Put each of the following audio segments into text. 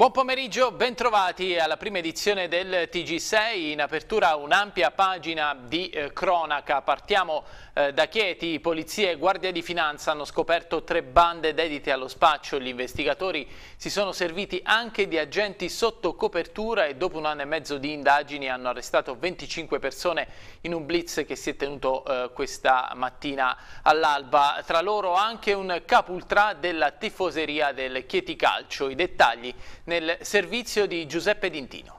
Buon pomeriggio, bentrovati alla prima edizione del TG6, in apertura un'ampia pagina di eh, cronaca. Partiamo eh, da Chieti, polizia e guardia di finanza hanno scoperto tre bande dedite allo spaccio. Gli investigatori si sono serviti anche di agenti sotto copertura e dopo un anno e mezzo di indagini hanno arrestato 25 persone in un blitz che si è tenuto eh, questa mattina all'alba. Tra loro anche un capultrà della tifoseria del Chieti Calcio. I dettagli nel servizio di Giuseppe Dintino.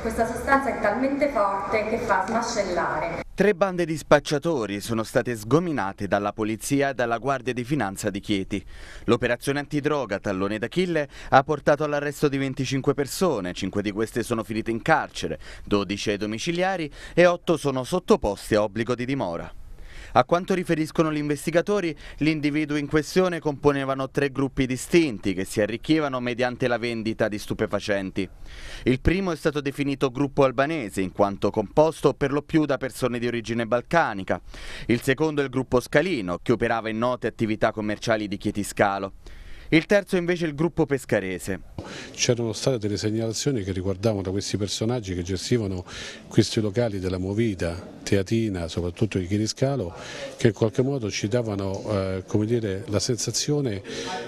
Questa sostanza è talmente forte che fa smascellare. Tre bande di spacciatori sono state sgominate dalla polizia e dalla Guardia di Finanza di Chieti. L'operazione antidroga Tallone d'Achille ha portato all'arresto di 25 persone, 5 di queste sono finite in carcere, 12 ai domiciliari e 8 sono sottoposti a obbligo di dimora. A quanto riferiscono gli investigatori, gli individui in questione componevano tre gruppi distinti che si arricchivano mediante la vendita di stupefacenti. Il primo è stato definito gruppo albanese in quanto composto per lo più da persone di origine balcanica. Il secondo è il gruppo scalino che operava in note attività commerciali di Chietiscalo. Il terzo invece il gruppo pescarese. C'erano state delle segnalazioni che riguardavano da questi personaggi che gestivano questi locali della Movita, Teatina, soprattutto di Chiriscalo, che in qualche modo ci davano eh, dire, la sensazione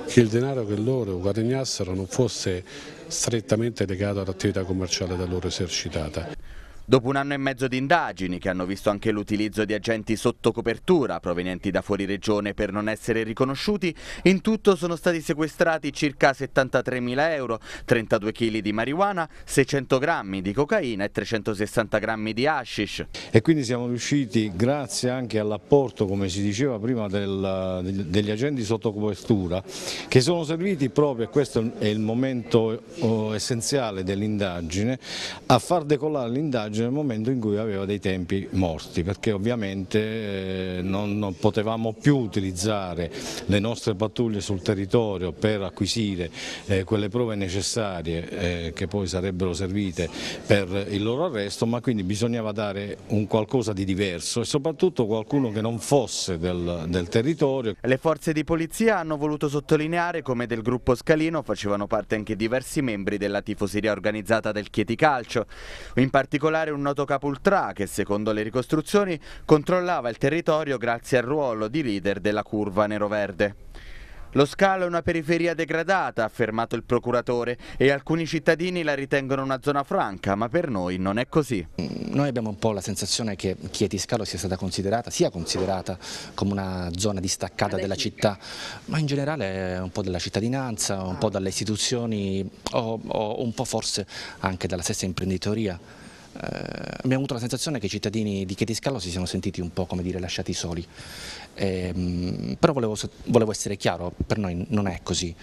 che il denaro che loro guadagnassero non fosse strettamente legato all'attività commerciale da loro esercitata. Dopo un anno e mezzo di indagini, che hanno visto anche l'utilizzo di agenti sotto copertura provenienti da fuori regione per non essere riconosciuti, in tutto sono stati sequestrati circa 73.000 euro, 32 kg di marijuana, 600 grammi di cocaina e 360 grammi di hashish. E quindi siamo riusciti, grazie anche all'apporto, come si diceva prima, del, degli agenti sotto copertura, che sono serviti proprio, e questo è il momento oh, essenziale dell'indagine, a far decollare l'indagine nel momento in cui aveva dei tempi morti perché ovviamente eh, non, non, potevamo più utilizzare le nostre pattuglie sul territorio per acquisire eh, quelle prove necessarie eh, che poi sarebbero servite per il loro arresto ma quindi bisognava dare un qualcosa di diverso e soprattutto qualcuno che non fosse del, del territorio. Le forze di polizia hanno voluto sottolineare come del gruppo Scalino facevano parte anche diversi membri della tifoseria organizzata del Chieti Calcio, in particolare un noto capo ultra che, secondo le ricostruzioni, controllava il territorio grazie al ruolo di leader della curva nero-verde. Lo scalo è una periferia degradata, ha affermato il procuratore, e alcuni cittadini la ritengono una zona franca, ma per noi non è così. Noi abbiamo un po' la sensazione che Chieti Scalo sia stata considerata, sia considerata come una zona distaccata della città, ma in generale un po' della cittadinanza, un po' dalle istituzioni o, o un po' forse anche dalla stessa imprenditoria. Eh, abbiamo avuto la sensazione che i cittadini di Chietiscallo si siano sentiti un po' come dire lasciati soli, eh, però volevo, volevo essere chiaro, per noi non è così.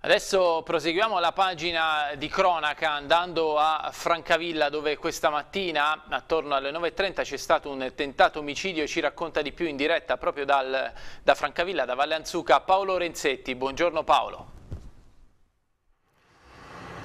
Adesso proseguiamo la pagina di cronaca andando a Francavilla dove questa mattina attorno alle 9.30 c'è stato un tentato omicidio, ci racconta di più in diretta proprio dal, da Francavilla, da Valle Anzuca, Paolo Renzetti. Buongiorno Paolo.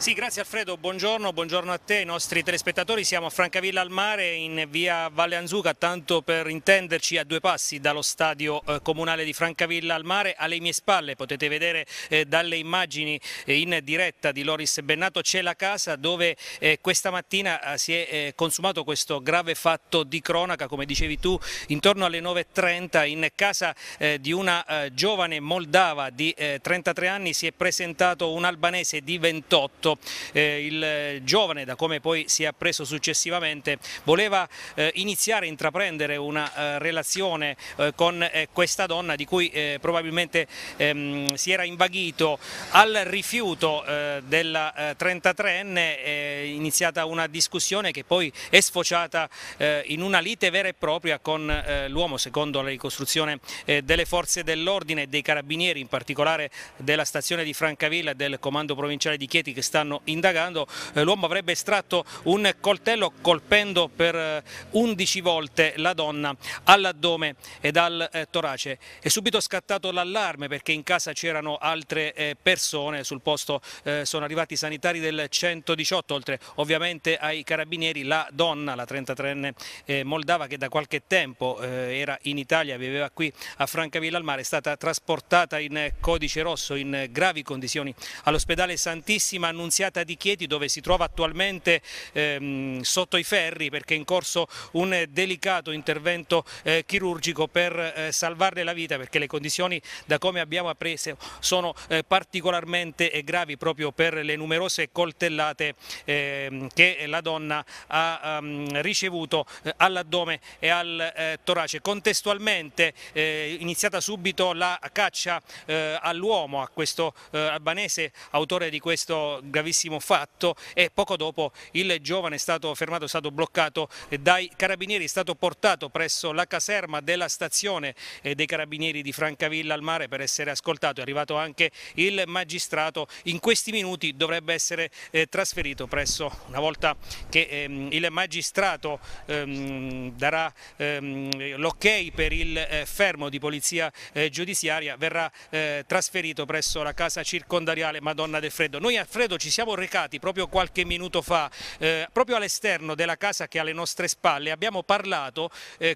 Sì, grazie Alfredo, buongiorno, buongiorno a te, ai nostri telespettatori. Siamo a Francavilla al Mare in via Valle Anzuca, tanto per intenderci a due passi dallo stadio eh, comunale di Francavilla al Mare. Alle mie spalle potete vedere eh, dalle immagini eh, in diretta di Loris Bennato c'è la casa dove eh, questa mattina eh, si è eh, consumato questo grave fatto di cronaca, come dicevi tu, intorno alle 9.30 in casa di una giovane moldava di 33 anni si è presentato un albanese di 28 appunto eh, il giovane, da come poi si è appreso successivamente, voleva eh, iniziare a intraprendere una eh, relazione eh, con eh, questa donna di cui eh, probabilmente ehm, si era invaghito al rifiuto della 33enne è iniziata una discussione che poi è sfociata in una lite vera e propria con l'uomo secondo la ricostruzione delle forze dell'ordine e dei carabinieri in particolare della stazione di Francavilla e del comando provinciale di Chieti che sta stanno indagando. Eh, l'uomo avrebbe estratto un coltello colpendo per 11 eh, volte la donna all'addome ed al eh, torace. È subito scattato l'allarme perché in casa c'erano altre persone, sul posto sono arrivati i sanitari del 118, oltre ovviamente ai carabinieri, la donna, la 33enne eh, moldava che da qualche tempo era in Italia, viveva qui a Francavilla al Mare, è stata trasportata in codice rosso in gravi condizioni all'ospedale Santissima Annunziata di Chieti dove si trova attualmente ehm, sotto i ferri perché è in corso un delicato intervento eh, chirurgico per eh, salvarle la vita perché le condizioni da come abbiamo appreso sono eh, particolarmente eh, gravi proprio per le numerose coltellate ehm, che la donna ha um, ricevuto eh, all'addome e al eh, torace. Contestualmente iniziata subito la caccia all'uomo, a questo albanese autore di questo gravissimo fatto e poco dopo il giovane è stato fermato, è stato bloccato dai carabinieri, è stato portato presso la caserma della stazione eh, dei carabinieri di Francavilla al mare per essere ascoltato, è arrivato anche il magistrato, in questi minuti dovrebbe essere eh, trasferito presso, una volta che ehm, il magistrato ehm, darà ehm, l'ok per il eh, fermo di polizia giudiziaria, verrà trasferito presso la casa circondariale Madonna del Freddo. Noi a Freddo ci siamo recati proprio qualche minuto fa, proprio all'esterno della casa che è alle nostre spalle, abbiamo parlato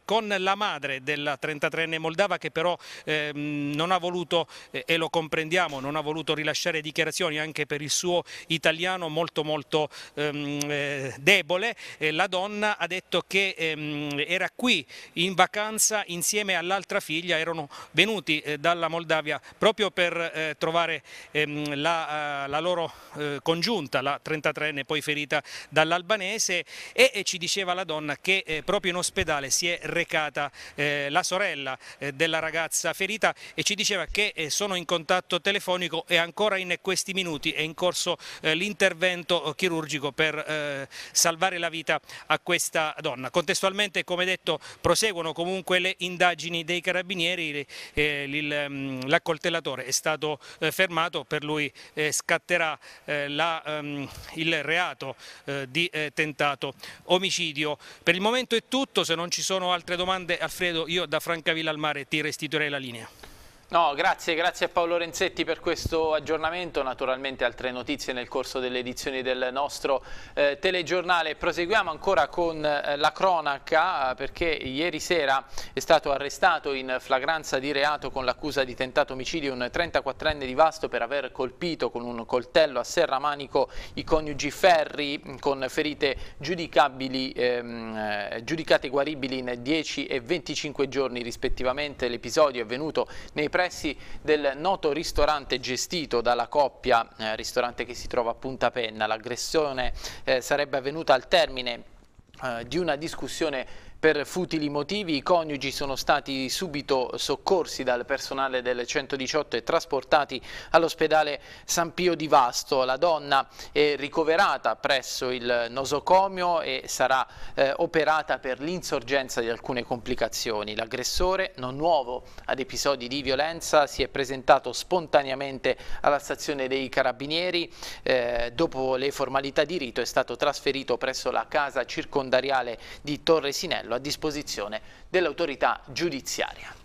con la madre della 33enne Moldava che però ehm, non ha voluto, eh, e lo comprendiamo, non ha voluto rilasciare dichiarazioni anche per il suo italiano molto molto ehm, eh, debole. Eh, la donna ha detto che ehm, era qui in vacanza insieme all'altra figlia, erano venuti eh, dalla Moldavia proprio per eh, trovare ehm, la, la, loro eh, congiunta, la 33enne poi ferita dall'albanese e, e, ci diceva la donna che proprio in ospedale si è recata la sorella eh, della ragazza ferita e ci diceva che eh, sono in contatto telefonico e ancora in questi minuti è in corso eh, l'intervento chirurgico per salvare la vita a questa donna. Contestualmente come detto proseguono comunque le indagini dei carabinieri, mm, l'accoltellatore è stato fermato, per lui scatterà la, ehm, il reato di tentato omicidio. Per il momento è tutto, se non ci sono altre domande Alfredo io da Francavilla al mare ti restituirei la linea. No, grazie, grazie a Paolo Renzetti per questo aggiornamento, naturalmente altre notizie nel corso delle edizioni del nostro eh, telegiornale. Proseguiamo ancora con eh, la cronaca perché ieri sera è stato arrestato in flagranza di reato con l'accusa di tentato omicidio un 34enne di Vasto per aver colpito con un coltello a serramanico i coniugi Ferri con ferite ehm, eh, giudicate guaribili in 10 e 25 giorni rispettivamente. L'episodio è avvenuto nei pressi del noto ristorante gestito dalla coppia, eh, ristorante che si trova a Punta Penna. L'aggressione eh, sarebbe avvenuta al termine eh, di una discussione per futili motivi i coniugi sono stati subito soccorsi dal personale del 118 e trasportati all'ospedale San Pio di Vasto. La donna è ricoverata presso il nosocomio e sarà eh, operata per l'insorgenza di alcune complicazioni. L'aggressore, non nuovo ad episodi di violenza, si è presentato spontaneamente alla stazione dei carabinieri. Eh, dopo le formalità di rito è stato trasferito presso la casa circondariale di Torre Sinello a disposizione dell'autorità giudiziaria.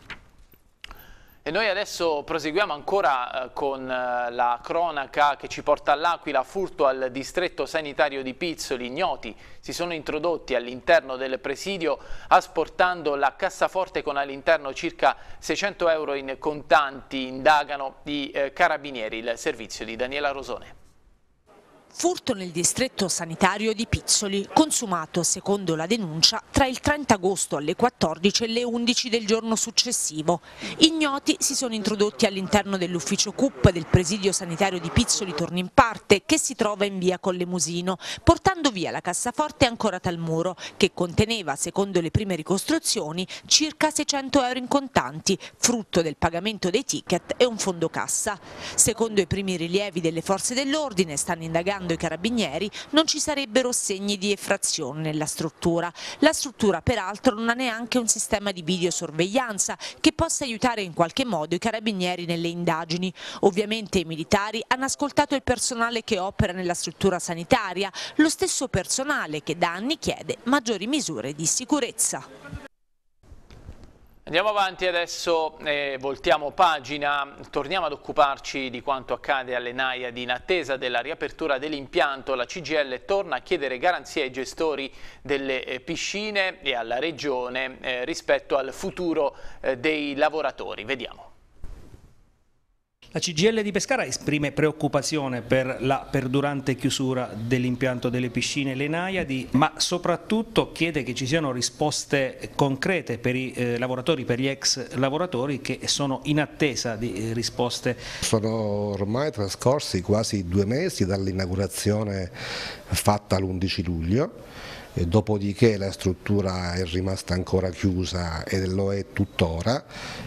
E noi adesso proseguiamo ancora eh, con eh, la cronaca che ci porta all'Aquila, furto al distretto sanitario di Pizzoli, ignoti si sono introdotti all'interno del presidio asportando la cassaforte con all'interno circa 600 euro in contanti, indagano i eh, carabinieri, il servizio di Daniela Rosone. Furto nel distretto sanitario di Pizzoli, consumato secondo la denuncia tra il 30 agosto alle 14 e le 11 del giorno successivo. Ignoti si sono introdotti all'interno dell'ufficio CUP del presidio sanitario di Pizzoli Torno in Parte che si trova in via Collemusino, portando via la cassaforte ancora al muro che conteneva, secondo le prime ricostruzioni, circa 600 euro in contanti, frutto del pagamento dei ticket e un fondo cassa. Secondo i primi rilievi delle forze dell'ordine stanno indagando Stando i carabinieri non ci sarebbero segni di effrazione nella struttura. La struttura peraltro non ha neanche un sistema di videosorveglianza che possa aiutare in qualche modo i carabinieri nelle indagini. Ovviamente i militari hanno ascoltato il personale che opera nella struttura sanitaria, lo stesso personale che da anni chiede maggiori misure di sicurezza. Andiamo avanti adesso, eh, voltiamo pagina, torniamo ad occuparci di quanto accade alle Naiadi. In attesa della riapertura dell'impianto, la CGL torna a chiedere garanzie ai gestori delle eh, piscine e alla Regione eh, rispetto al futuro eh, dei lavoratori. Vediamo. La CGL di Pescara esprime preoccupazione per la perdurante chiusura dell'impianto delle piscine Le Naiadi, ma soprattutto chiede che ci siano risposte concrete per i eh, lavoratori, per gli ex lavoratori che sono in attesa di eh, risposte. Sono ormai trascorsi quasi due mesi dall'inaugurazione fatta l'11 luglio dopodiché la struttura è rimasta ancora chiusa e lo è tuttora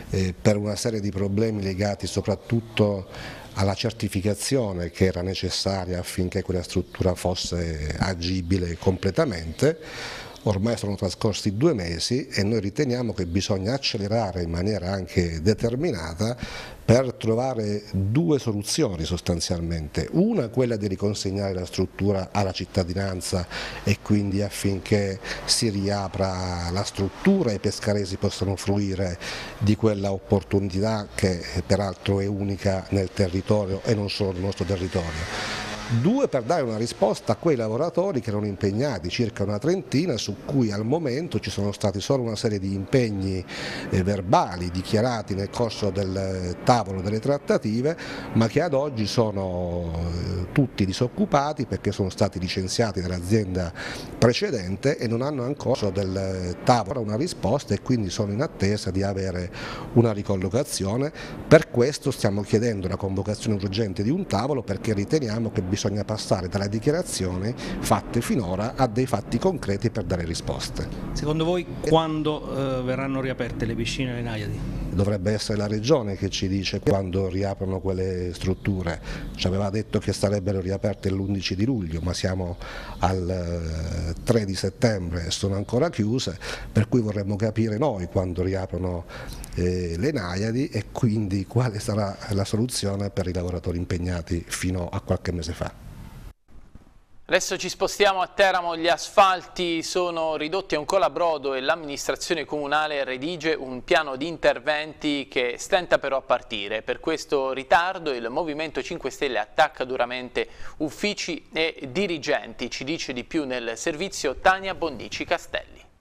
eh, per una serie di problemi legati soprattutto alla certificazione che era necessaria affinché quella struttura fosse agibile completamente Ormai sono trascorsi due mesi e noi riteniamo che bisogna accelerare in maniera anche determinata per trovare due soluzioni sostanzialmente. Una quella di riconsegnare la struttura alla cittadinanza e quindi affinché si riapra la struttura e i pescaresi possano fruire di quella opportunità che peraltro è unica nel territorio e non solo nel nostro territorio due per dare una risposta a quei lavoratori che erano impegnati, circa una trentina, su cui al momento ci sono stati solo una serie di impegni eh, verbali dichiarati nel corso del eh, tavolo delle trattative, ma che ad oggi sono eh, tutti disoccupati perché sono stati licenziati dall'azienda precedente e non hanno ancora del tavolo una risposta e quindi sono in attesa di avere una ricollocazione. Per questo stiamo chiedendo la convocazione urgente di un tavolo perché riteniamo che bisogna bisogna passare dalle dichiarazioni fatte finora a dei fatti concreti per dare risposte. Secondo voi quando eh, verranno riaperte le piscine e le Naiadi? Dovrebbe essere la Regione che ci dice quando riaprono quelle strutture. Ci aveva detto che sarebbero riaperte l'11 di luglio, ma siamo al 3 eh, di settembre e sono ancora chiuse, per cui vorremmo capire noi quando riaprono eh, le Naiadi e quindi quale sarà la soluzione per i lavoratori impegnati fino a qualche mese fa. Adesso ci spostiamo a Teramo, gli asfalti sono ridotti a un colabrodo e l'amministrazione comunale redige un piano di interventi che stenta però a partire. Per questo ritardo il Movimento 5 Stelle attacca duramente uffici e dirigenti. Ci dice di più nel servizio Tania Bondici Castelli.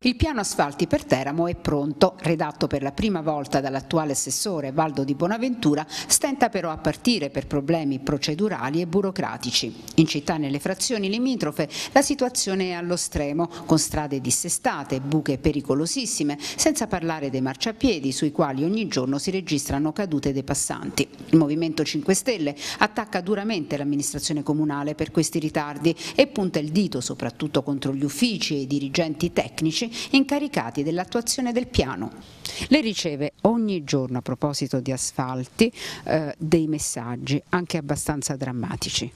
Il piano asfalti per Teramo è pronto, redatto per la prima volta dall'attuale assessore Valdo di Bonaventura, stenta però a partire per problemi procedurali e burocratici. In città e nelle frazioni limitrofe la situazione è allo stremo, con strade dissestate, buche pericolosissime, senza parlare dei marciapiedi sui quali ogni giorno si registrano cadute dei passanti. Il Movimento 5 Stelle attacca duramente l'amministrazione comunale per questi ritardi e punta il dito soprattutto contro gli uffici e i dirigenti tecnici incaricati dell'attuazione del piano. Le riceve ogni giorno a proposito di asfalti eh, dei messaggi anche abbastanza drammatici.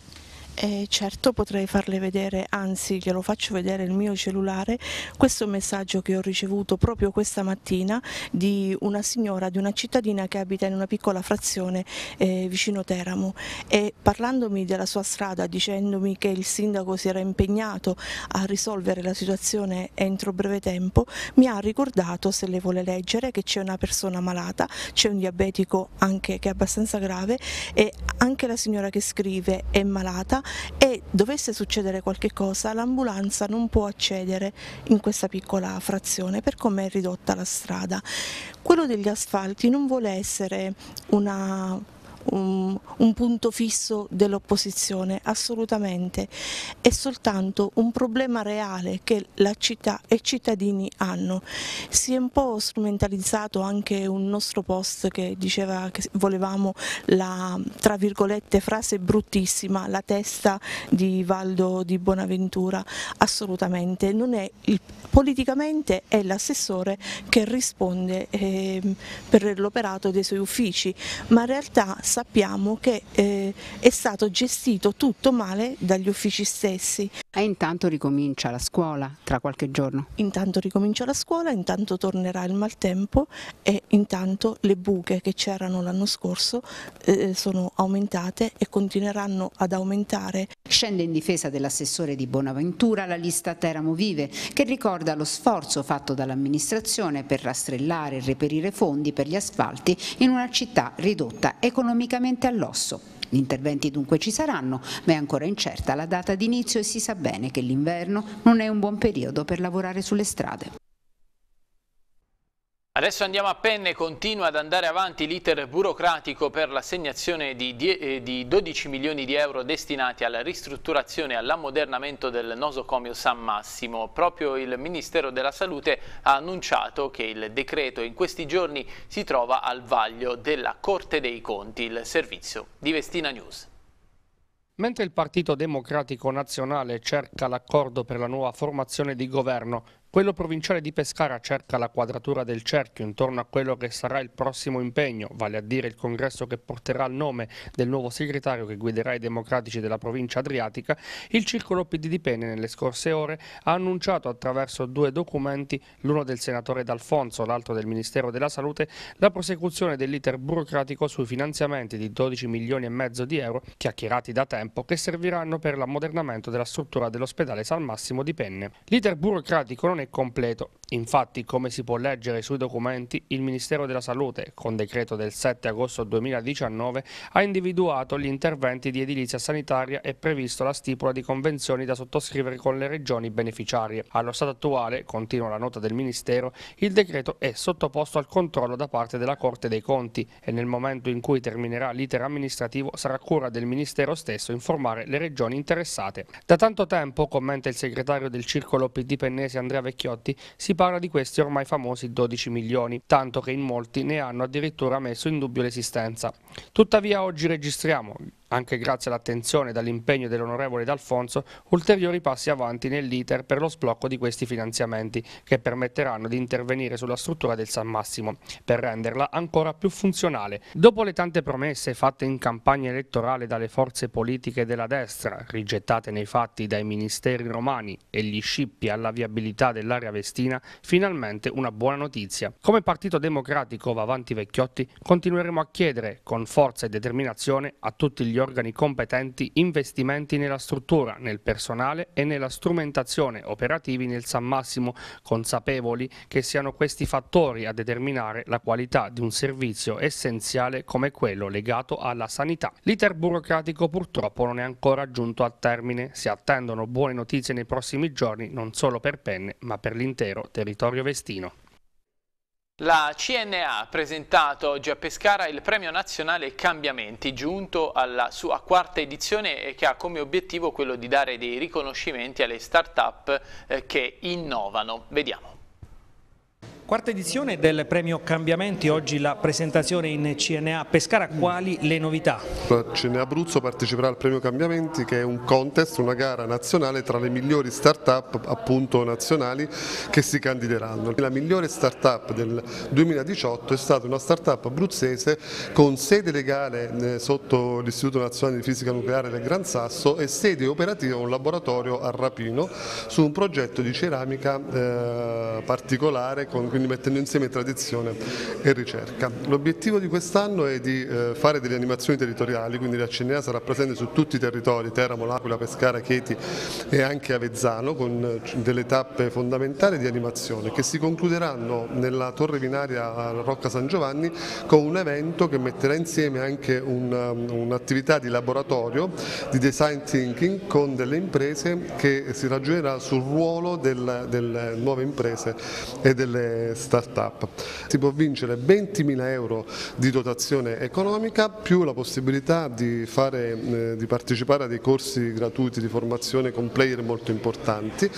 Eh, certo potrei farle vedere, anzi glielo faccio vedere il mio cellulare, questo messaggio che ho ricevuto proprio questa mattina di una signora, di una cittadina che abita in una piccola frazione eh, vicino Teramo. E parlandomi della sua strada, dicendomi che il sindaco si era impegnato a risolvere la situazione entro breve tempo, mi ha ricordato, se le vuole leggere, che c'è una persona malata, c'è un diabetico anche che è abbastanza grave e anche la signora che scrive è malata e dovesse succedere qualche cosa l'ambulanza non può accedere in questa piccola frazione per come è ridotta la strada. Quello degli asfalti non vuole essere una un, un punto fisso dell'opposizione, assolutamente, è soltanto un problema reale che la città e i cittadini hanno. Si è un po' strumentalizzato anche un nostro post che diceva che volevamo la, tra virgolette, frase bruttissima, la testa di Valdo di Bonaventura, assolutamente, non è il, politicamente è l'assessore che risponde eh, per l'operato dei suoi uffici, ma in realtà sappiamo che eh, è stato gestito tutto male dagli uffici stessi. E intanto ricomincia la scuola tra qualche giorno? Intanto ricomincia la scuola, intanto tornerà il maltempo e intanto le buche che c'erano l'anno scorso eh, sono aumentate e continueranno ad aumentare. Scende in difesa dell'assessore di Bonaventura la lista Teramo Vive che ricorda lo sforzo fatto dall'amministrazione per rastrellare e reperire fondi per gli asfalti in una città ridotta economicamente all'osso. Gli interventi dunque ci saranno, ma è ancora incerta la data d'inizio e si sa bene che l'inverno non è un buon periodo per lavorare sulle strade. Adesso andiamo a penne, continua ad andare avanti l'iter burocratico per l'assegnazione di, eh, di 12 milioni di euro destinati alla ristrutturazione e all'ammodernamento del nosocomio San Massimo. Proprio il Ministero della Salute ha annunciato che il decreto in questi giorni si trova al vaglio della Corte dei Conti, il servizio di Vestina News. Mentre il Partito Democratico Nazionale cerca l'accordo per la nuova formazione di governo, quello provinciale di Pescara cerca la quadratura del cerchio intorno a quello che sarà il prossimo impegno, vale a dire il congresso che porterà il nome del nuovo segretario che guiderà i democratici della provincia adriatica. Il circolo PD di Penne nelle scorse ore ha annunciato attraverso due documenti, l'uno del senatore D'Alfonso, l'altro del Ministero della Salute, la prosecuzione dell'iter burocratico sui finanziamenti di 12 milioni e mezzo di euro, chiacchierati da tempo, che serviranno per l'ammodernamento della struttura dell'ospedale San Massimo di Penne. L'iter burocratico non è completo. Infatti, come si può leggere sui documenti, il Ministero della Salute, con decreto del 7 agosto 2019, ha individuato gli interventi di edilizia sanitaria e previsto la stipula di convenzioni da sottoscrivere con le regioni beneficiarie. Allo stato attuale, continua la nota del Ministero, il decreto è sottoposto al controllo da parte della Corte dei Conti e nel momento in cui terminerà l'iter amministrativo sarà cura del Ministero stesso informare le regioni interessate. Da tanto tempo, commenta il segretario del Circolo PD Pennese Andrea Vecchiotti, si parla di questi ormai famosi 12 milioni, tanto che in molti ne hanno addirittura messo in dubbio l'esistenza. Tuttavia oggi registriamo, anche grazie all'attenzione e all'impegno dell'onorevole D'Alfonso, ulteriori passi avanti nell'iter per lo sblocco di questi finanziamenti che permetteranno di intervenire sulla struttura del San Massimo per renderla ancora più funzionale. Dopo le tante promesse fatte in campagna elettorale dalle forze politiche della destra, rigettate nei fatti dai ministeri romani e gli scippi alla viabilità dell'area vestina, finalmente una buona notizia. Come Partito Democratico va avanti Vecchiotti, continueremo a chiedere con forza e determinazione a tutti gli organi competenti investimenti nella struttura, nel personale e nella strumentazione operativi nel San Massimo, consapevoli che siano questi fattori a determinare la qualità di un servizio essenziale come quello legato alla sanità. L'iter burocratico purtroppo non è ancora giunto a termine, si attendono buone notizie nei prossimi giorni non solo per Penne ma per l'intero territorio vestino. La CNA ha presentato oggi a Pescara il premio nazionale Cambiamenti, giunto alla sua quarta edizione e che ha come obiettivo quello di dare dei riconoscimenti alle start-up eh, che innovano. Vediamo. Quarta edizione del premio Cambiamenti, oggi la presentazione in CNA Pescara, quali le novità? CNA Abruzzo parteciperà al premio Cambiamenti che è un contest, una gara nazionale tra le migliori start-up appunto nazionali che si candideranno. La migliore start-up del 2018 è stata una start-up abruzzese con sede legale eh, sotto l'Istituto Nazionale di Fisica Nucleare del Gran Sasso e sede operativa un laboratorio a Rapino su un progetto di ceramica eh, particolare con quindi mettendo insieme tradizione e ricerca. L'obiettivo di quest'anno è di eh, fare delle animazioni territoriali, quindi la CNA sarà presente su tutti i territori, Teramo, L'Aquila, Pescara, Chieti e anche Avezzano, con eh, delle tappe fondamentali di animazione che si concluderanno nella Torre Vinaria a Rocca San Giovanni con un evento che metterà insieme anche un'attività un di laboratorio di design thinking con delle imprese che si ragionerà sul ruolo del, delle nuove imprese e delle start-up. Si può vincere 20.000 euro di dotazione economica più la possibilità di, fare, eh, di partecipare a dei corsi gratuiti di formazione con player molto importanti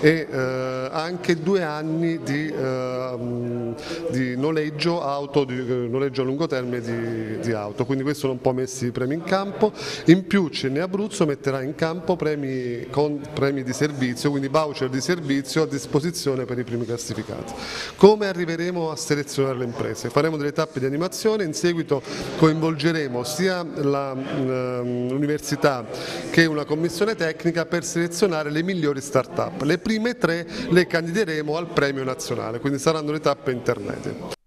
e eh, anche due anni di, eh, di noleggio, auto, di noleggio a lungo termine di, di, auto, quindi questo sono un po' messi i premi in campo, in più CNE Abruzzo metterà in campo premi, con, premi di servizio, quindi voucher di servizio a disposizione per i primi classificati. Come arriveremo a selezionare le imprese? Faremo delle tappe di animazione, in seguito coinvolgeremo sia ehm, l'università che una commissione tecnica per selezionare le migliori start-up. Le prime tre le candideremo al premio nazionale, quindi saranno le tappe intermedie.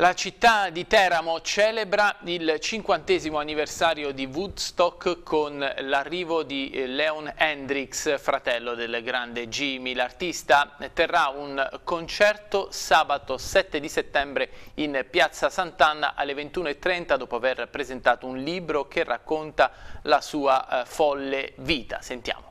La città di Teramo celebra il cinquantesimo anniversario di Woodstock con l'arrivo di Leon Hendrix, fratello del grande Jimmy. L'artista terrà un concerto sabato 7 di settembre in Piazza Sant'Anna alle 21.30 dopo aver presentato un libro che racconta la sua eh, folle vita. Sentiamo.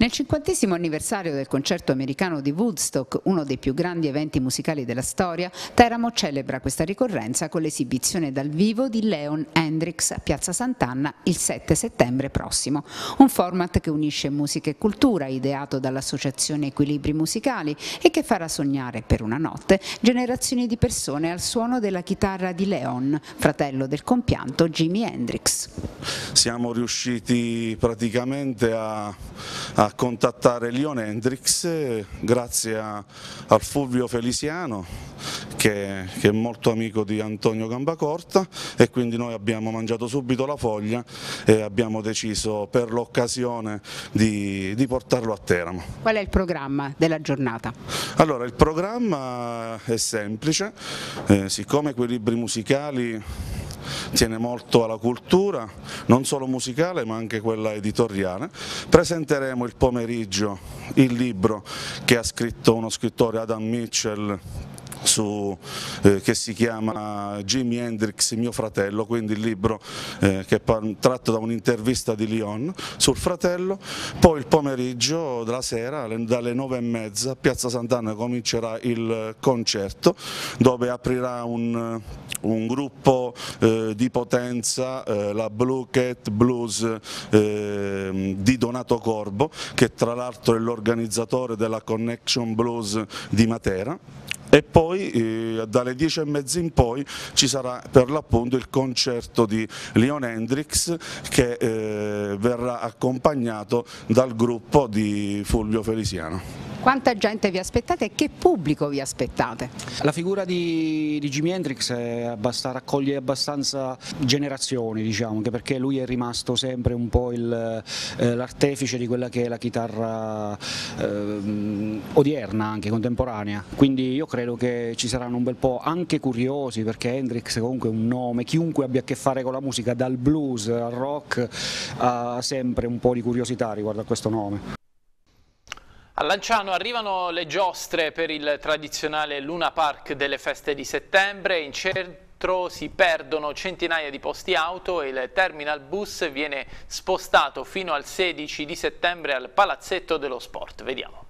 Nel cinquantesimo anniversario del concerto americano di Woodstock, uno dei più grandi eventi musicali della storia, Teramo celebra questa ricorrenza con l'esibizione dal vivo di Leon Hendrix a Piazza Sant'Anna il 7 settembre prossimo. Un format che unisce musica e cultura, ideato dall'Associazione Equilibri Musicali e che farà sognare per una notte generazioni di persone al suono della chitarra di Leon, fratello del compianto Jimi Hendrix. Siamo riusciti praticamente a a contattare Leon Hendrix grazie a, al Fulvio Felisiano che, che, è molto amico di Antonio Gambacorta e quindi noi abbiamo mangiato subito la foglia e abbiamo deciso per l'occasione di, di portarlo a Teramo. Qual è il programma della giornata? Allora il programma è semplice, eh, siccome quei libri musicali tiene molto alla cultura, non solo musicale ma anche quella editoriale. Presenteremo il pomeriggio il libro che ha scritto uno scrittore Adam Mitchell su, eh, che si chiama Jimi Hendrix, mio fratello, quindi il libro eh, che è tratto da un'intervista di Lyon sul fratello, poi il pomeriggio della sera dalle nove e mezza a Piazza Sant'Anna comincerà il concerto dove aprirà un, un gruppo eh, di potenza, eh, la Blue Cat Blues eh, di Donato Corbo che tra l'altro è l'organizzatore della Connection Blues di Matera e poi eh, dalle 10 e mezza in poi ci sarà per l'appunto il concerto di Leon Hendrix che eh, verrà accompagnato dal gruppo di Fulvio Felisiano. Quanta gente vi aspettate e che pubblico vi aspettate? La figura di, di Jimi Hendrix abbast raccoglie abbastanza generazioni, diciamo, anche perché lui è rimasto sempre un po' eh, l'artefice di quella che è la chitarra eh, odierna, anche contemporanea. Quindi io credo che ci saranno un bel po' anche curiosi, perché Hendrix comunque è un nome, chiunque abbia a che fare con la musica, dal blues al rock, ha sempre un po' di curiosità riguardo a questo nome. A Lanciano arrivano le giostre per il tradizionale Luna Park delle feste di settembre, in centro si perdono centinaia di posti auto e il terminal bus viene spostato fino al 16 di settembre al Palazzetto dello Sport. Vediamo.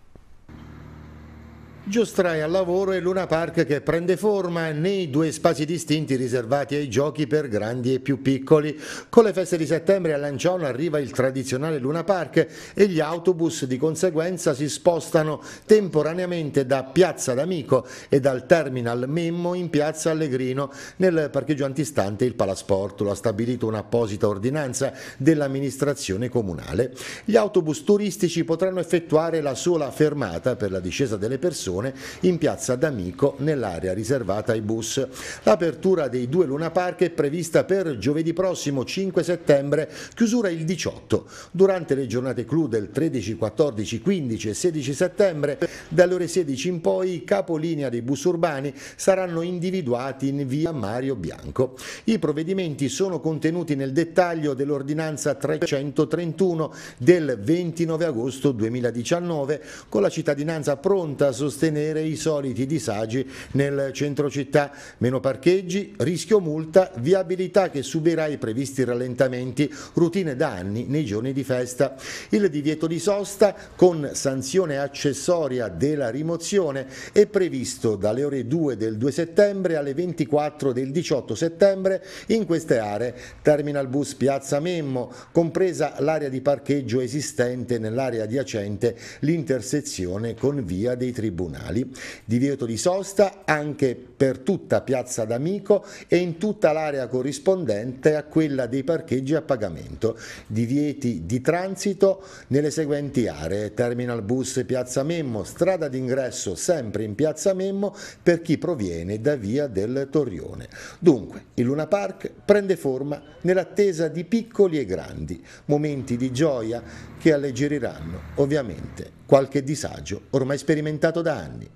Giostrai al lavoro e Luna Park che prende forma nei due spazi distinti riservati ai giochi per grandi e più piccoli. Con le feste di settembre a Lanciano arriva il tradizionale Luna Park e gli autobus di conseguenza si spostano temporaneamente da Piazza D'Amico e dal Terminal Memmo in Piazza Allegrino nel parcheggio antistante il Palasport. Lo ha stabilito un'apposita ordinanza dell'amministrazione comunale. Gli autobus turistici potranno effettuare la sola fermata per la discesa delle persone persone in piazza D'Amico nell'area riservata ai bus. L'apertura dei due Luna Park è prevista per giovedì prossimo 5 settembre, chiusura il 18. Durante le giornate clou del 13, 14, 15 e 16 settembre, dalle ore 16 in poi i capolinea dei bus urbani saranno individuati in via Mario Bianco. I provvedimenti sono contenuti nel dettaglio dell'ordinanza 331 del 29 agosto 2019 con la cittadinanza pronta a sostenere sostenere i soliti disagi nel centro città, meno parcheggi, rischio multa, viabilità che subirà i previsti rallentamenti, routine da anni nei giorni di festa. Il divieto di sosta con sanzione accessoria della rimozione è previsto dalle ore 2 del 2 settembre alle 24 del 18 settembre in queste aree. Terminal Bus Piazza Memmo, compresa l'area di parcheggio esistente nell'area adiacente l'intersezione con via dei tribunali comunali. Divieto di sosta anche per tutta Piazza D'Amico e in tutta l'area corrispondente a quella dei parcheggi a pagamento. Divieti di transito nelle seguenti aree, Terminal Bus Piazza Memmo, strada d'ingresso sempre in Piazza Memmo per chi proviene da via del Torrione. Dunque, il Luna Park prende forma nell'attesa di piccoli e grandi, momenti di gioia che alleggeriranno ovviamente qualche disagio ormai sperimentato da anni.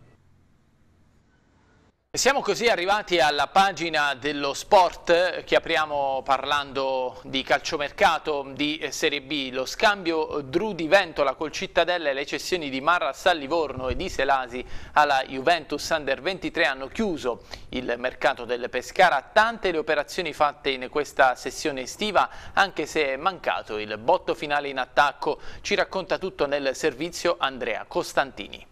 Siamo così arrivati alla pagina dello sport che apriamo parlando di calciomercato di Serie B. Lo scambio Drudi Ventola col Cittadella e le cessioni di Marras a Livorno e di Selasi alla Juventus Under 23 hanno chiuso il mercato del Pescara. Tante le operazioni fatte in questa sessione estiva anche se è mancato il botto finale in attacco. Ci racconta tutto nel servizio Andrea Costantini.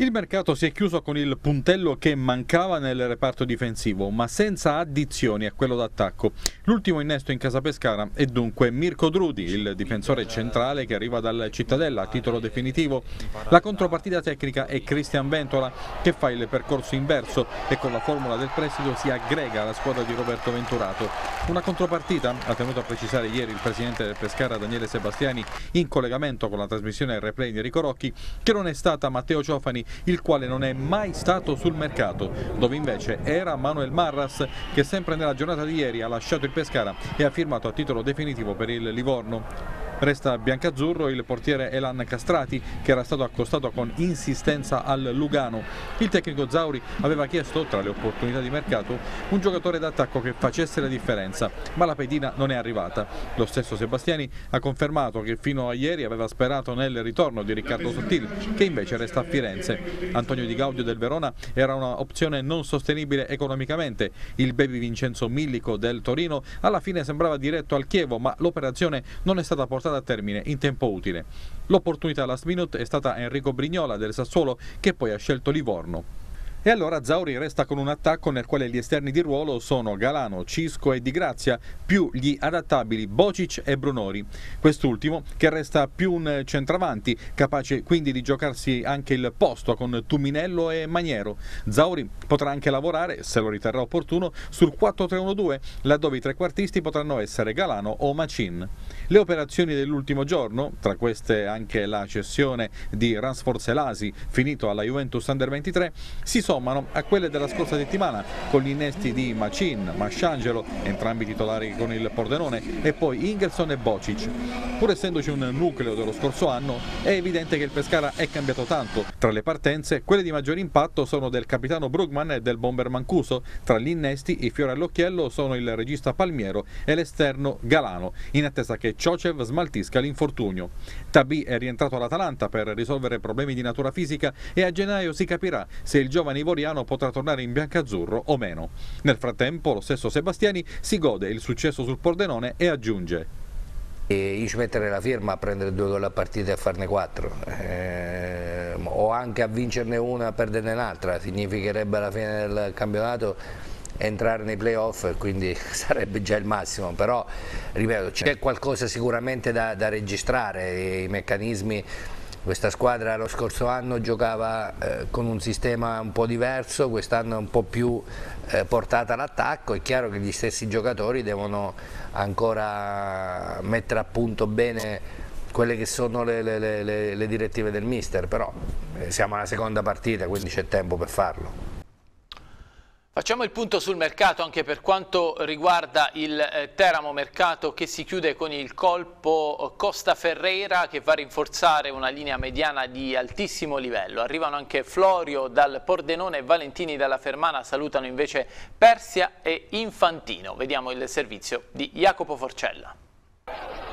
Il mercato si è chiuso con il puntello che mancava nel reparto difensivo, ma senza addizioni a quello d'attacco. L'ultimo innesto in casa Pescara è dunque Mirko Drudi, il difensore centrale che arriva dal Cittadella a titolo definitivo. La contropartita tecnica è Cristian Ventola che fa il percorso inverso e con la formula del prestito si aggrega alla squadra di Roberto Venturato. Una contropartita, ha tenuto a precisare ieri il presidente del Pescara Daniele Sebastiani in collegamento con la trasmissione replay di Enrico Rocchi, che non è stata Matteo Ciofani il quale non è mai stato sul mercato, dove invece era Manuel Marras che sempre nella giornata di ieri ha lasciato il Pescara e ha firmato a titolo definitivo per il Livorno. Resta biancazzurro il portiere Elan Castrati che era stato accostato con insistenza al Lugano. Il tecnico Zauri aveva chiesto, tra le opportunità di mercato, un giocatore d'attacco che facesse la differenza, ma la pedina non è arrivata. Lo stesso Sebastiani ha confermato che fino a ieri aveva sperato nel ritorno di Riccardo Sottil, che invece resta a Firenze. Antonio Di Gaudio del Verona era un'opzione non sostenibile economicamente. Il baby Vincenzo Millico del Torino alla fine sembrava diretto al Chievo, ma l'operazione non è stata portata a termine in tempo utile. L'opportunità last minute è stata Enrico Brignola del Sassuolo che poi ha scelto Livorno. E allora Zauri resta con un attacco nel quale gli esterni di ruolo sono Galano, Cisco e Di Grazia, più gli adattabili Bocic e Brunori. Quest'ultimo che resta più un centravanti, capace quindi di giocarsi anche il posto con Tuminello e Maniero. Zauri potrà anche lavorare, se lo riterrà opportuno, sul 4-3-1-2, laddove i trequartisti potranno essere Galano o Macin. Le operazioni dell'ultimo giorno, tra queste anche la cessione di Ransford Selasi, finito alla Juventus Under 23, si sommano a quelle della scorsa settimana con gli innesti di Macin, Masciangelo, entrambi titolari con il Pordenone, e poi Ingelson e Bocic. Pur essendoci un nucleo dello scorso anno, è evidente che il Pescara è cambiato tanto. Tra le partenze, quelle di maggior impatto sono del capitano Brugman e del bomber Mancuso. Tra gli innesti, i fiori all'occhiello sono il regista Palmiero e l'esterno Galano, in attesa che Ciocev smaltisca l'infortunio. Tabi è rientrato all'Atalanta per risolvere problemi di natura fisica e a gennaio si capirà se il giovane Ivoriano potrà tornare in biancazzurro o meno. Nel frattempo lo stesso Sebastiani si gode il successo sul Pordenone e aggiunge. E io ci metterei la firma a prendere due gol a partita e a farne quattro, eh, o anche a vincerne una e a perderne un'altra, significherebbe alla fine del campionato entrare nei playoff, quindi sarebbe già il massimo, però ripeto c'è qualcosa sicuramente da, da registrare, i meccanismi questa squadra lo scorso anno giocava eh, con un sistema un po' diverso, quest'anno è un po' più eh, portata all'attacco, è chiaro che gli stessi giocatori devono ancora mettere a punto bene quelle che sono le, le, le, le direttive del mister, però eh, siamo alla seconda partita quindi c'è tempo per farlo. Facciamo il punto sul mercato anche per quanto riguarda il eh, Teramo mercato che si chiude con il colpo Costa Ferreira che va a rinforzare una linea mediana di altissimo livello. Arrivano anche Florio dal Pordenone e Valentini dalla Fermana, salutano invece Persia e Infantino. Vediamo il servizio di Jacopo Forcella.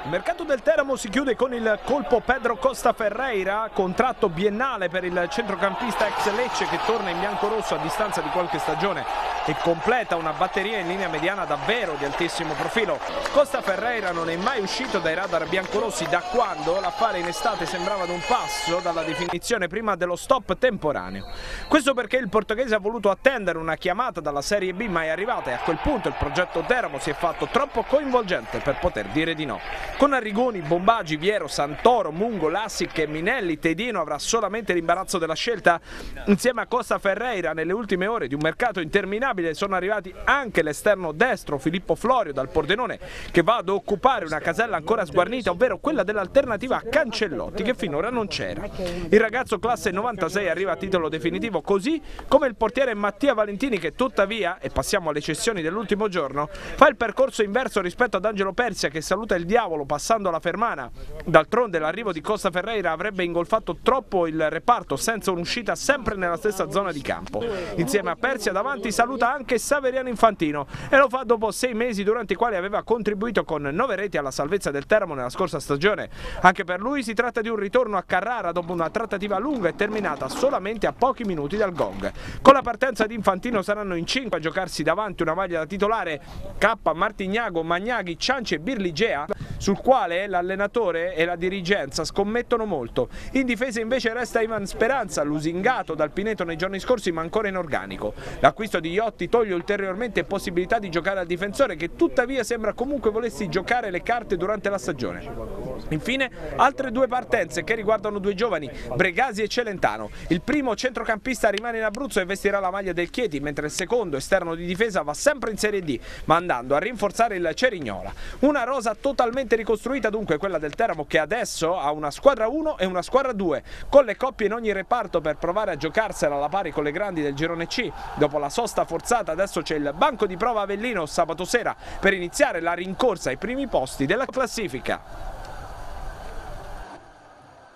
Il mercato del Teramo si chiude con il colpo Pedro Costa Ferreira, contratto biennale per il centrocampista ex Lecce che torna in bianco-rosso a distanza di qualche stagione e completa una batteria in linea mediana davvero di altissimo profilo. Costa Ferreira non è mai uscito dai radar biancorossi da quando l'affare in estate sembrava ad un passo dalla definizione prima dello stop temporaneo. Questo perché il portoghese ha voluto attendere una chiamata dalla Serie B mai arrivata e a quel punto il progetto Teramo si è fatto troppo coinvolgente per poter dire di no. Con Arrigoni, Bombaggi, Viero, Santoro, Mungo, Lassic e Minelli, Tedino avrà solamente l'imbarazzo della scelta. Insieme a Costa Ferreira nelle ultime ore di un mercato interminabile sono arrivati anche l'esterno destro Filippo Florio dal Pordenone che va ad occupare una casella ancora sguarnita, ovvero quella dell'alternativa Cancellotti che finora non c'era. Il ragazzo classe 96 arriva a titolo definitivo così come il portiere Mattia Valentini che tuttavia, e passiamo alle cessioni dell'ultimo giorno, fa il percorso inverso rispetto ad Angelo Persia che saluta il diavolo passando la fermana. D'altronde l'arrivo di Costa Ferreira avrebbe ingolfato troppo il reparto senza un'uscita sempre nella stessa zona di campo. Insieme a Persia davanti saluta anche Saveriano Infantino e lo fa dopo sei mesi durante i quali aveva contribuito con nove reti alla salvezza del Teramo nella scorsa stagione. Anche per lui si tratta di un ritorno a Carrara dopo una trattativa lunga e terminata solamente a pochi minuti dal gong. Con la partenza di Infantino saranno in cinque a giocarsi davanti una maglia da titolare K, Martignago, Magnaghi, Cianci e Birligea, sul quale l'allenatore e la dirigenza scommettono molto. In difesa invece resta Ivan Speranza, lusingato dal Pineto nei giorni scorsi ma ancora in organico. L'acquisto di Iotti toglie ulteriormente possibilità di giocare al difensore che tuttavia sembra comunque volessi giocare le carte durante la stagione. Infine altre due partenze che riguardano due giovani, Bregasi e Celentano. Il primo centrocampista rimane in Abruzzo e vestirà la maglia del Chieti, mentre il secondo esterno di difesa va sempre in Serie D, ma andando a rinforzare il Cerignola. Una rosa totalmente ricostruita dunque quella del Teramo che adesso ha una squadra 1 e una squadra 2, con le coppie in ogni reparto per provare a giocarsela alla pari con le grandi del girone C. Dopo la sosta forzata adesso c'è il banco di prova Avellino sabato sera per iniziare la rincorsa ai primi posti della classifica.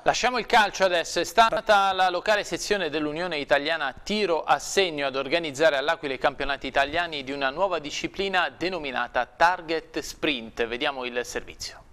Lasciamo il calcio adesso, è stata la locale sezione dell'Unione Italiana Tiro a Segno ad organizzare all'Aquila i campionati italiani di una nuova disciplina denominata Target Sprint. Vediamo il servizio.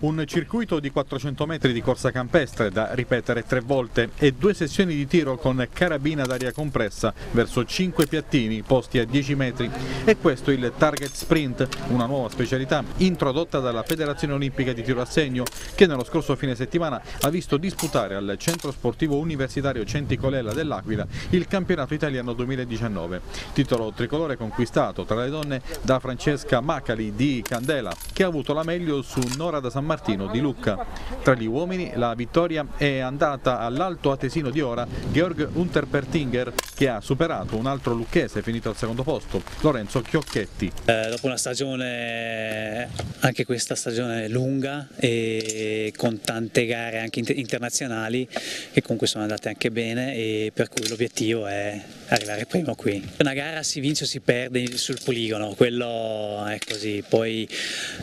Un circuito di 400 metri di corsa campestre da ripetere tre volte e due sessioni di tiro con carabina d'aria compressa verso 5 piattini posti a 10 metri. E questo il Target Sprint, una nuova specialità introdotta dalla Federazione Olimpica di Tiro a Segno che nello scorso fine settimana ha visto disputare al Centro Sportivo Universitario Centicolella dell'Aquila il campionato italiano 2019. Titolo tricolore conquistato tra le donne da Francesca Macali di Candela che ha avuto la meglio su Nora da San Martino di Lucca. Tra gli uomini la vittoria è andata all'alto atesino di ora Georg Unterpertinger che ha superato un altro lucchese finito al secondo posto, Lorenzo Chiocchetti. Eh, dopo una stagione, anche questa stagione lunga e con tante gare anche internazionali che comunque sono andate anche bene e per cui l'obiettivo è arrivare primo qui. Una gara si vince o si perde sul poligono, quello è così, poi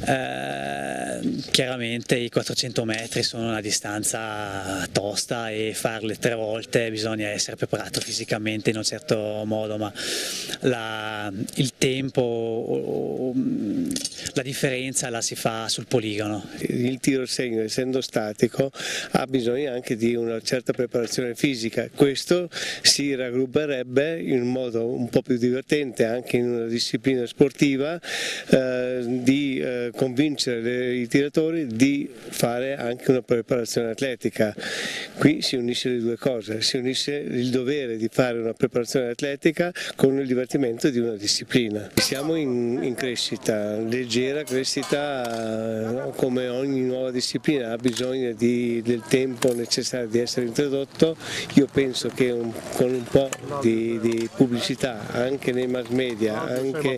eh, chiaramente i 400 metri sono una distanza tosta e farle tre volte bisogna essere preparato fisicamente in un certo modo, ma la, il tempo, la differenza la si fa sul poligono. Il tiro al segno essendo statico ha bisogno anche di una certa preparazione fisica, questo si raggrupperebbe in un modo un po' più divertente anche in una disciplina sportiva eh, di eh, convincere i tiratori di fare anche una preparazione atletica. Qui si unisce le due cose, si unisce il dovere di fare una preparazione atletica con il divertimento di una disciplina. Siamo in, in crescita, leggera crescita come ogni nuova disciplina ha bisogno di, del tempo necessario di essere introdotto, io penso che un, con un po' di, di pubblicità anche nei mass media, anche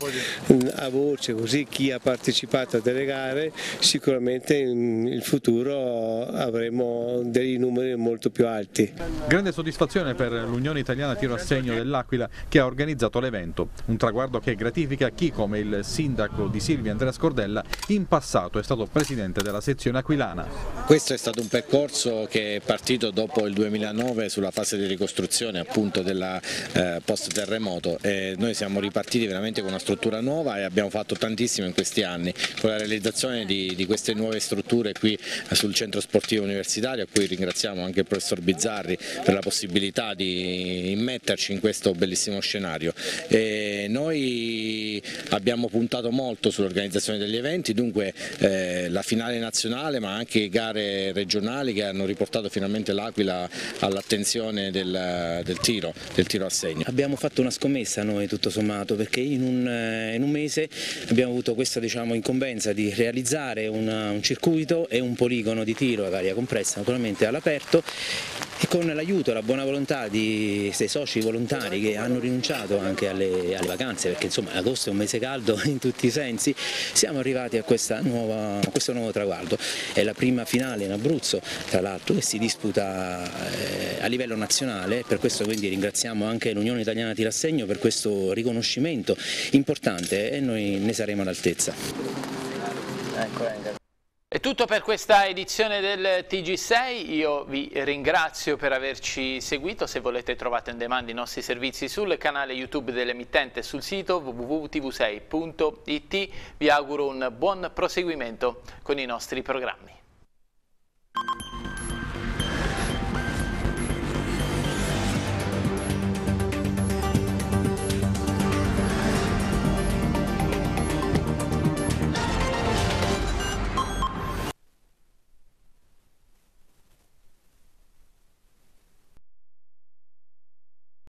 a voce così chi ha partecipato a delle gare sicuramente in futuro avremo dei numeri molto più alti. Grande soddisfazione per l'Unione Italiana Tiro a Segno dell'Aquila che ha organizzato l'evento, un traguardo che gratifica chi come il sindaco di Silvia Andrea Scordella in passato è stato presidente della sezione aquilana. Questo è stato un percorso che è partito dopo il 2009 sulla fase di ricostruzione appunto della eh, post terremoto e noi siamo ripartiti veramente con una struttura nuova e abbiamo fatto tantissimo in questi anni con la realizzazione di, di queste nuove le strutture qui sul centro sportivo universitario a cui ringraziamo anche il professor Bizzarri per la possibilità di immetterci in questo bellissimo scenario. E noi abbiamo puntato molto sull'organizzazione degli eventi, dunque eh, la finale nazionale ma anche gare regionali che hanno riportato finalmente l'Aquila all'attenzione del, del, tiro, del tiro a segno. Abbiamo fatto una scommessa noi tutto sommato perché in un, eh, in un mese abbiamo avuto questa diciamo, incombenza di realizzare una, un circuito e un poligono di tiro ad aria compressa naturalmente all'aperto e con l'aiuto e la buona volontà di, dei soci volontari che hanno rinunciato anche alle, alle, vacanze perché insomma agosto è un mese caldo in tutti i sensi siamo arrivati a, nuova, a questo nuovo traguardo. È la prima finale in Abruzzo tra l'altro che si disputa eh, a livello nazionale. Per questo quindi ringraziamo anche l'Unione Italiana Tirassegno per questo riconoscimento importante e noi ne saremo all'altezza. Ecco, è tutto per questa edizione del TG6, io vi ringrazio per averci seguito, se volete trovate in demand i nostri servizi sul canale YouTube dell'emittente e sul sito www.tv6.it, vi auguro un buon proseguimento con i nostri programmi.